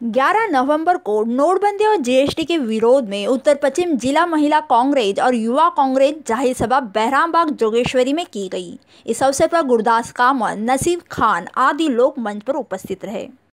11 नवंबर को नोटबंदी और जीएसटी के विरोध में उत्तर पश्चिम जिला महिला कांग्रेस और युवा कांग्रेस ज़ाहिर सभा बहरामबाग जोगेश्वरी में की गई। इस अवसर पर गुरदास कामत नसीब खान आदि लोग मंच पर उपस्थित रहे।